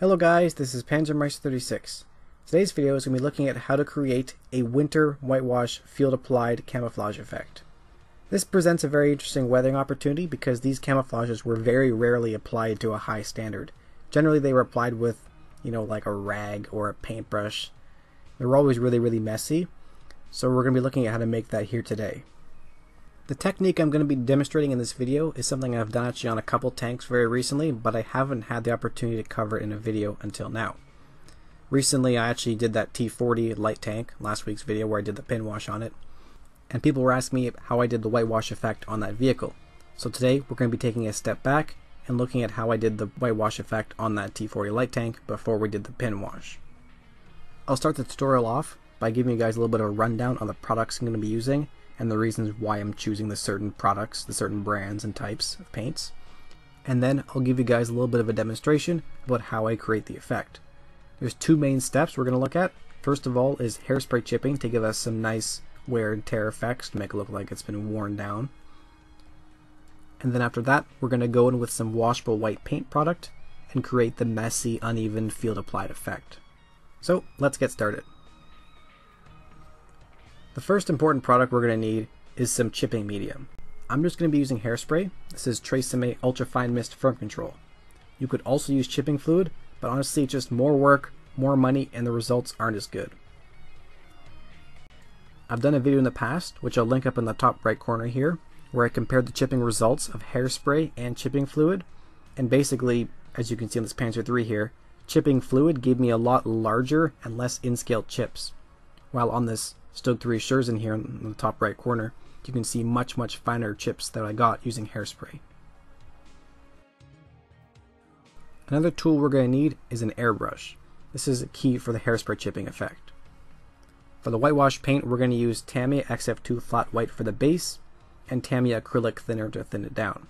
Hello guys, this is Panzermeister36. Today's video is going to be looking at how to create a winter whitewash field applied camouflage effect. This presents a very interesting weathering opportunity because these camouflages were very rarely applied to a high standard. Generally they were applied with, you know, like a rag or a paintbrush. They were always really, really messy. So we're going to be looking at how to make that here today. The technique I'm going to be demonstrating in this video is something I've done actually on a couple tanks very recently, but I haven't had the opportunity to cover it in a video until now. Recently I actually did that T40 light tank, last week's video where I did the pin wash on it, and people were asking me how I did the whitewash effect on that vehicle. So today we're going to be taking a step back and looking at how I did the whitewash effect on that T40 light tank before we did the pin wash. I'll start the tutorial off by giving you guys a little bit of a rundown on the products I'm going to be using and the reasons why I'm choosing the certain products, the certain brands and types of paints. And then I'll give you guys a little bit of a demonstration about how I create the effect. There's two main steps we're going to look at. First of all is hairspray chipping to give us some nice wear and tear effects to make it look like it's been worn down. And then after that, we're going to go in with some washable white paint product and create the messy, uneven field applied effect. So let's get started. The first important product we're going to need is some chipping medium. I'm just going to be using hairspray. This is Tresemme Ultra Fine Mist Firm Control. You could also use chipping fluid, but honestly it's just more work, more money, and the results aren't as good. I've done a video in the past, which I'll link up in the top right corner here, where I compared the chipping results of hairspray and chipping fluid, and basically, as you can see on this Panzer 3 here, chipping fluid gave me a lot larger and less in-scale chips, while on this Stug 3 Schürzen here in the top right corner, you can see much, much finer chips that I got using hairspray. Another tool we're going to need is an airbrush. This is key for the hairspray chipping effect. For the whitewash paint, we're going to use Tamiya XF2 Flat White for the base, and Tamiya Acrylic Thinner to thin it down.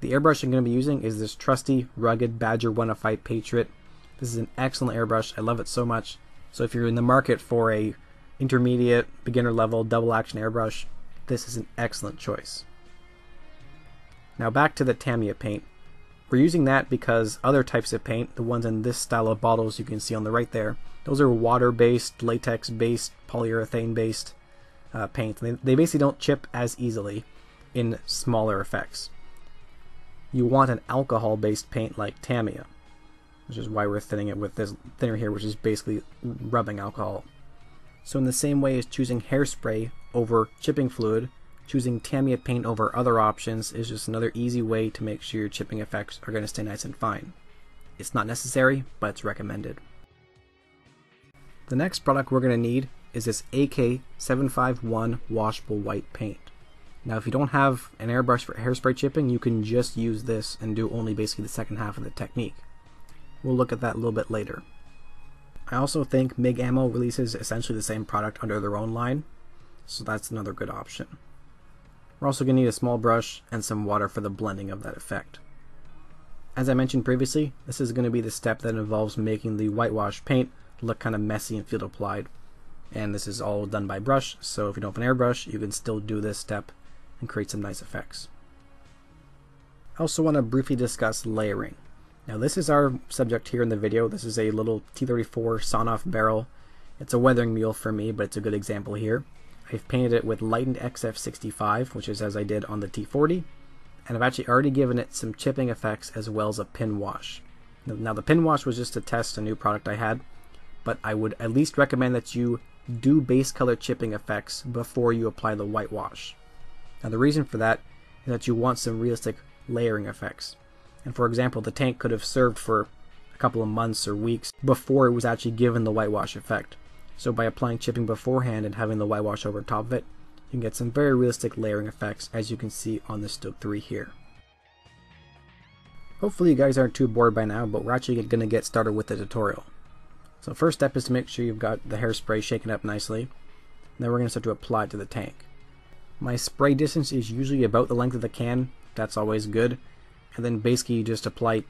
The airbrush I'm going to be using is this trusty, rugged Badger 105 Patriot. This is an excellent airbrush. I love it so much. So if you're in the market for a intermediate, beginner level, double action airbrush, this is an excellent choice. Now back to the Tamiya paint. We're using that because other types of paint, the ones in this style of bottles you can see on the right there, those are water-based, latex-based, polyurethane-based uh, paint. They, they basically don't chip as easily in smaller effects. You want an alcohol-based paint like Tamiya, which is why we're thinning it with this thinner here, which is basically rubbing alcohol so in the same way as choosing hairspray over chipping fluid, choosing Tamiya paint over other options is just another easy way to make sure your chipping effects are going to stay nice and fine. It's not necessary, but it's recommended. The next product we're going to need is this AK751 washable white paint. Now if you don't have an airbrush for hairspray chipping, you can just use this and do only basically the second half of the technique. We'll look at that a little bit later. I also think MIG Ammo releases essentially the same product under their own line, so that's another good option. We're also going to need a small brush and some water for the blending of that effect. As I mentioned previously, this is going to be the step that involves making the whitewash paint look kind of messy and field applied. And this is all done by brush, so if you don't have an airbrush, you can still do this step and create some nice effects. I also want to briefly discuss layering. Now this is our subject here in the video. This is a little T34 sawn-off barrel. It's a weathering mule for me, but it's a good example here. I've painted it with lightened XF65, which is as I did on the T40, and I've actually already given it some chipping effects as well as a pin wash. Now the pin wash was just to test a new product I had, but I would at least recommend that you do base color chipping effects before you apply the whitewash. Now the reason for that is that you want some realistic layering effects. And for example, the tank could have served for a couple of months or weeks before it was actually given the whitewash effect. So by applying chipping beforehand and having the whitewash over top of it, you can get some very realistic layering effects as you can see on the Stug 3 here. Hopefully you guys aren't too bored by now, but we're actually going to get started with the tutorial. So first step is to make sure you've got the hairspray shaken up nicely. Then we're going to start to apply it to the tank. My spray distance is usually about the length of the can. That's always good and then basically you just apply,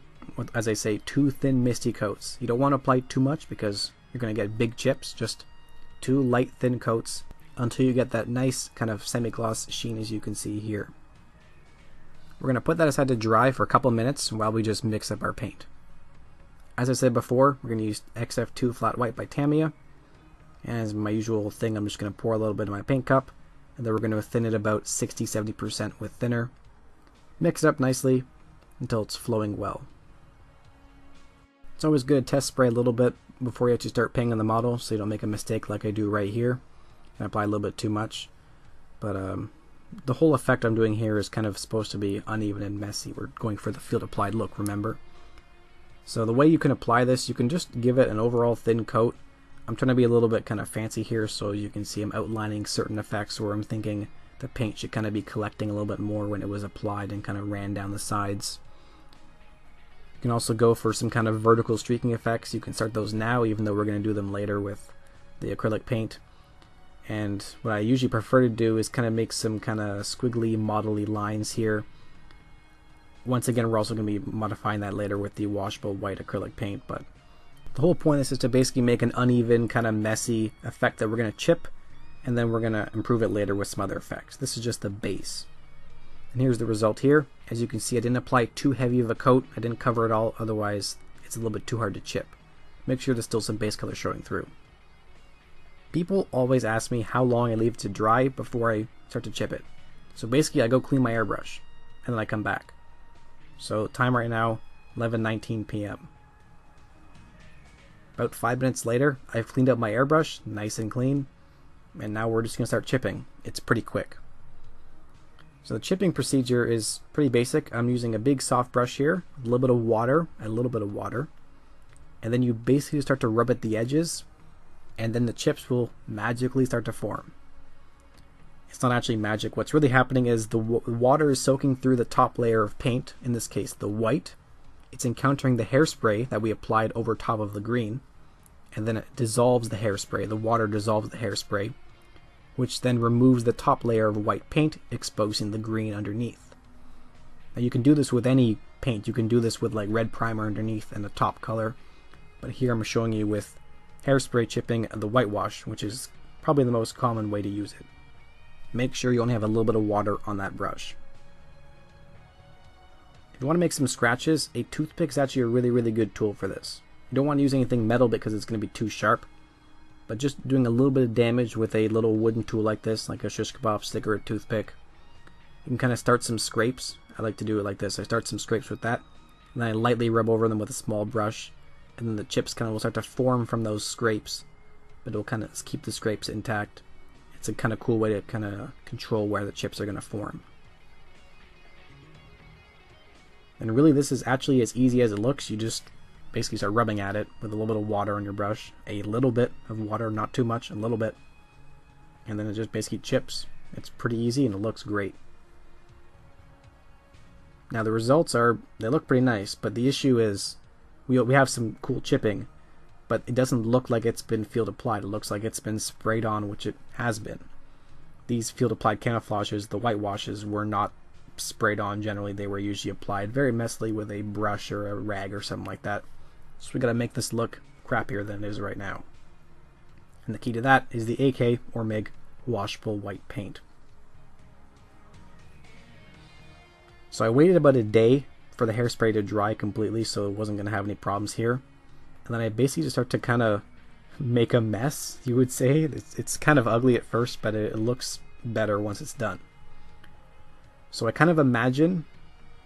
as I say, two thin misty coats. You don't want to apply too much because you're going to get big chips, just two light thin coats until you get that nice kind of semi-gloss sheen as you can see here. We're going to put that aside to dry for a couple minutes while we just mix up our paint. As I said before, we're going to use XF2 Flat White by Tamiya. And as my usual thing, I'm just going to pour a little bit in my paint cup. And then we're going to thin it about 60-70% with thinner. Mix it up nicely until it's flowing well. It's always good to test spray a little bit before you actually start painting the model so you don't make a mistake like I do right here and apply a little bit too much. But um, the whole effect I'm doing here is kind of supposed to be uneven and messy. We're going for the field applied look, remember? So the way you can apply this, you can just give it an overall thin coat. I'm trying to be a little bit kind of fancy here so you can see I'm outlining certain effects where I'm thinking the paint should kind of be collecting a little bit more when it was applied and kind of ran down the sides. You can also go for some kind of vertical streaking effects. You can start those now, even though we're going to do them later with the acrylic paint. And what I usually prefer to do is kind of make some kind of squiggly, modelly lines here. Once again, we're also going to be modifying that later with the washable white acrylic paint, but the whole point is to basically make an uneven, kind of messy effect that we're going to chip, and then we're going to improve it later with some other effects. This is just the base. And here's the result here. As you can see, I didn't apply too heavy of a coat. I didn't cover it all, otherwise it's a little bit too hard to chip. Make sure there's still some base color showing through. People always ask me how long I leave it to dry before I start to chip it. So basically I go clean my airbrush, and then I come back. So time right now, 11.19 p.m. About five minutes later, I've cleaned up my airbrush, nice and clean, and now we're just going to start chipping. It's pretty quick. So the chipping procedure is pretty basic. I'm using a big soft brush here, a little bit of water, a little bit of water, and then you basically start to rub at the edges, and then the chips will magically start to form. It's not actually magic. What's really happening is the water is soaking through the top layer of paint, in this case the white. It's encountering the hairspray that we applied over top of the green, and then it dissolves the hairspray. The water dissolves the hairspray, which then removes the top layer of white paint, exposing the green underneath. Now you can do this with any paint. You can do this with like red primer underneath and the top color. But here I'm showing you with hairspray chipping the whitewash, which is probably the most common way to use it. Make sure you only have a little bit of water on that brush. If you want to make some scratches, a toothpick is actually a really, really good tool for this. You don't want to use anything metal because it's going to be too sharp but just doing a little bit of damage with a little wooden tool like this, like a shish kebab stick or a toothpick. You can kind of start some scrapes. I like to do it like this. I start some scrapes with that, and then I lightly rub over them with a small brush, and then the chips kind of will start to form from those scrapes, but it'll kind of keep the scrapes intact. It's a kind of cool way to kind of control where the chips are going to form. And really this is actually as easy as it looks. You just basically start rubbing at it with a little bit of water on your brush. A little bit of water, not too much, a little bit. And then it just basically chips. It's pretty easy and it looks great. Now the results are, they look pretty nice, but the issue is we, we have some cool chipping, but it doesn't look like it's been field applied. It looks like it's been sprayed on, which it has been. These field applied camouflages, the whitewashes, were not sprayed on generally. They were usually applied very messily with a brush or a rag or something like that. So we gotta make this look crappier than it is right now. And the key to that is the AK or MIG washable white paint. So I waited about a day for the hairspray to dry completely so it wasn't going to have any problems here. And then I basically just start to kind of make a mess, you would say. It's, it's kind of ugly at first, but it, it looks better once it's done. So I kind of imagine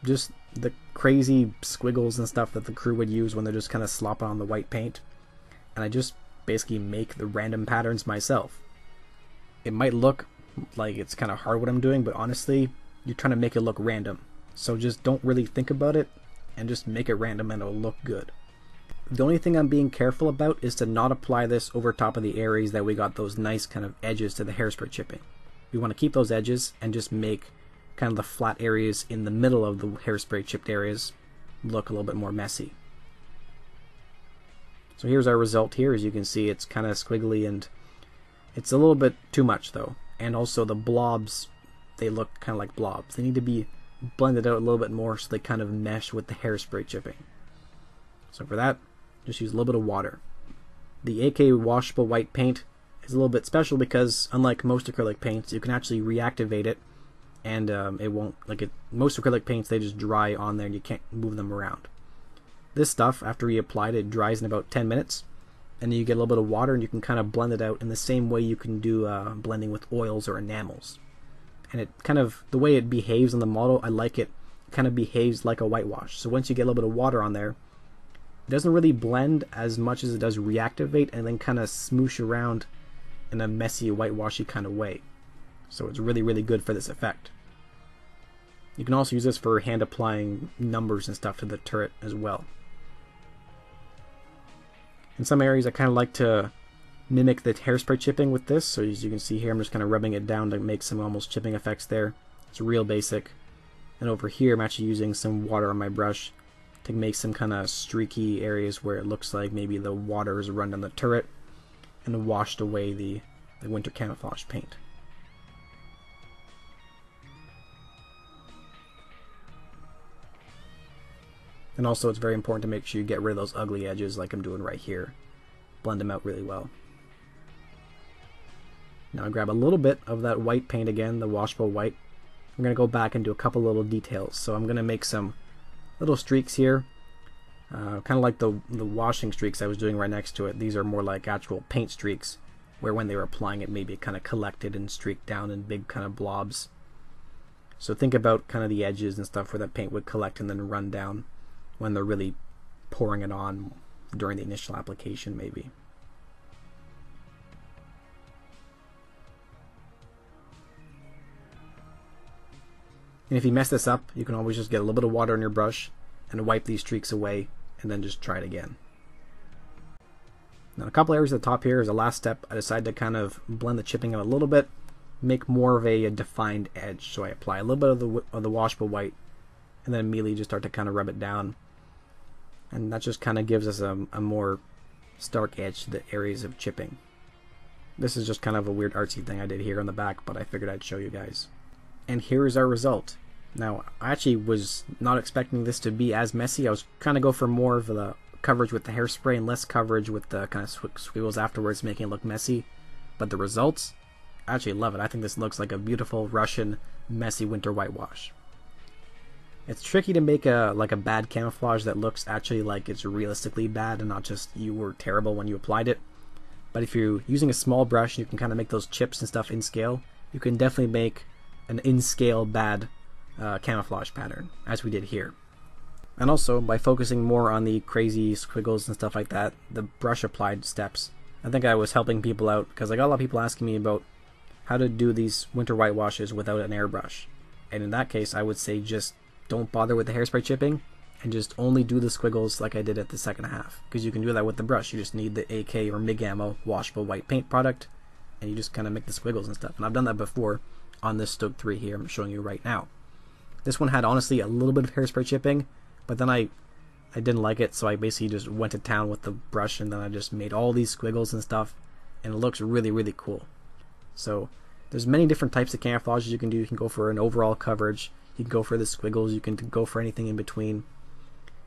just the crazy squiggles and stuff that the crew would use when they're just kind of slopping on the white paint. And I just basically make the random patterns myself. It might look like it's kind of hard what I'm doing, but honestly, you're trying to make it look random. So just don't really think about it and just make it random and it'll look good. The only thing I'm being careful about is to not apply this over top of the areas that we got those nice kind of edges to the hairspray chipping. We want to keep those edges and just make kind of the flat areas in the middle of the hairspray chipped areas look a little bit more messy. So here's our result here. As you can see, it's kind of squiggly and it's a little bit too much though. And also the blobs, they look kind of like blobs. They need to be blended out a little bit more so they kind of mesh with the hairspray chipping. So for that, just use a little bit of water. The AK washable white paint is a little bit special because unlike most acrylic paints, you can actually reactivate it and um, it won't like it. Most acrylic paints they just dry on there and you can't move them around. this stuff, after you applied it, dries in about 10 minutes. And then you get a little bit of water and you can kind of blend it out in the same way you can do uh, blending with oils or enamels. And it kind of, the way it behaves on the model, I like it, kind of behaves like a whitewash. So once you get a little bit of water on there, it doesn't really blend as much as it does reactivate and then kind of smoosh around in a messy, whitewashy kind of way. So it's really, really good for this effect. You can also use this for hand applying numbers and stuff to the turret as well. In some areas I kind of like to mimic the hairspray chipping with this, so as you can see here I'm just kind of rubbing it down to make some almost chipping effects there. It's real basic. And over here I'm actually using some water on my brush to make some kind of streaky areas where it looks like maybe the water has run down the turret and washed away the, the winter camouflage paint. And also it's very important to make sure you get rid of those ugly edges like I'm doing right here. Blend them out really well. Now I grab a little bit of that white paint again, the washable white. I'm going to go back and do a couple little details. So I'm going to make some little streaks here. Uh, kind of like the, the washing streaks I was doing right next to it. These are more like actual paint streaks where when they were applying it maybe it kind of collected and streaked down in big kind of blobs. So think about kind of the edges and stuff where that paint would collect and then run down when they're really pouring it on during the initial application maybe. And if you mess this up, you can always just get a little bit of water on your brush and wipe these streaks away and then just try it again. Now a couple areas at the top here is the last step. I decided to kind of blend the chipping out a little bit, make more of a, defined edge. So I apply a little bit of the, of the washable white and then immediately just start to kind of rub it down and that just kind of gives us a, a more stark edge to the areas of chipping. This is just kind of a weird artsy thing I did here on the back, but I figured I'd show you guys. And here is our result. Now, I actually was not expecting this to be as messy. I was kind of go for more of the coverage with the hairspray and less coverage with the kind of squiggles afterwards, making it look messy. But the results, I actually love it. I think this looks like a beautiful Russian messy winter whitewash. It's tricky to make a like a bad camouflage that looks actually like it's realistically bad and not just you were terrible when you applied it. But if you're using a small brush, you can kind of make those chips and stuff in scale. You can definitely make an in scale bad uh, camouflage pattern, as we did here. And also, by focusing more on the crazy squiggles and stuff like that, the brush applied steps, I think I was helping people out because I got a lot of people asking me about how to do these winter whitewashes without an airbrush. And in that case, I would say just don't bother with the hairspray chipping and just only do the squiggles like I did at the second half. Because you can do that with the brush. You just need the AK or MIG ammo washable white paint product and you just kind of make the squiggles and stuff. And I've done that before on this Stug 3 here I'm showing you right now. This one had honestly a little bit of hairspray chipping, but then I I didn't like it, so I basically just went to town with the brush and then I just made all these squiggles and stuff and it looks really really cool. So there's many different types of camouflages you can do. You can go for an overall coverage you can go for the squiggles. You can go for anything in between.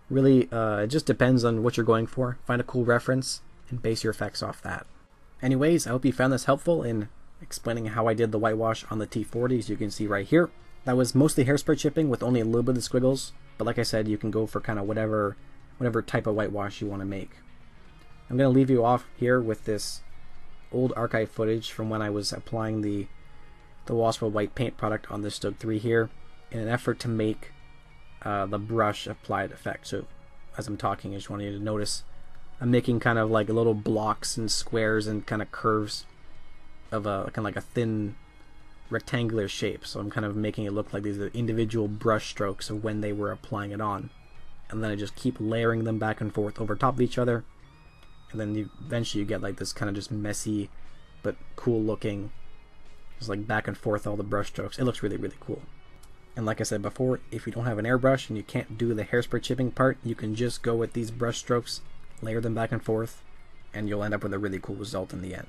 Really, uh, it just depends on what you're going for. Find a cool reference and base your effects off that. Anyways, I hope you found this helpful in explaining how I did the whitewash on the T40 as you can see right here. That was mostly hairspray chipping with only a little bit of the squiggles, but like I said, you can go for kind of whatever whatever type of whitewash you want to make. I'm going to leave you off here with this old archive footage from when I was applying the the washable white paint product on this Stug 3 here in an effort to make uh, the brush applied effect. So as I'm talking, I just want you to notice I'm making kind of like little blocks and squares and kind of curves of a kind of like a thin rectangular shape. So I'm kind of making it look like these are individual brush strokes of when they were applying it on. And then I just keep layering them back and forth over top of each other. And then eventually you get like this kind of just messy but cool looking, just like back and forth all the brush strokes. It looks really, really cool. And like I said before, if you don't have an airbrush and you can't do the hairspray chipping part, you can just go with these brush strokes, layer them back and forth, and you'll end up with a really cool result in the end.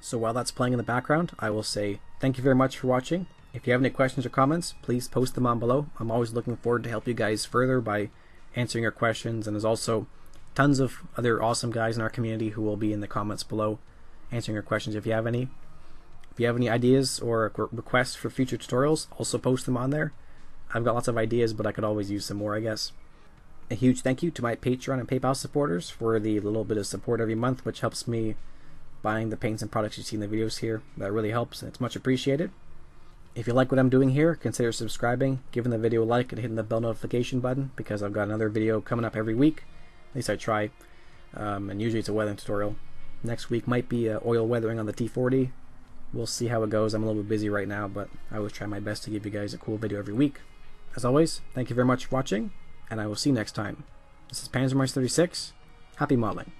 So while that's playing in the background, I will say thank you very much for watching. If you have any questions or comments, please post them on below. I'm always looking forward to help you guys further by answering your questions, and there's also tons of other awesome guys in our community who will be in the comments below answering your questions if you have any. If you have any ideas or requests for future tutorials, also post them on there. I've got lots of ideas, but I could always use some more, I guess. A huge thank you to my Patreon and PayPal supporters for the little bit of support every month, which helps me buying the paints and products you see in the videos here. That really helps, and it's much appreciated. If you like what I'm doing here, consider subscribing, giving the video a like, and hitting the bell notification button because I've got another video coming up every week. At least I try. Um, and usually it's a weathering tutorial. Next week might be uh, oil weathering on the T40. We'll see how it goes. I'm a little bit busy right now, but I always try my best to give you guys a cool video every week. As always, thank you very much for watching, and I will see you next time. This is Panzermeister36. Happy modeling.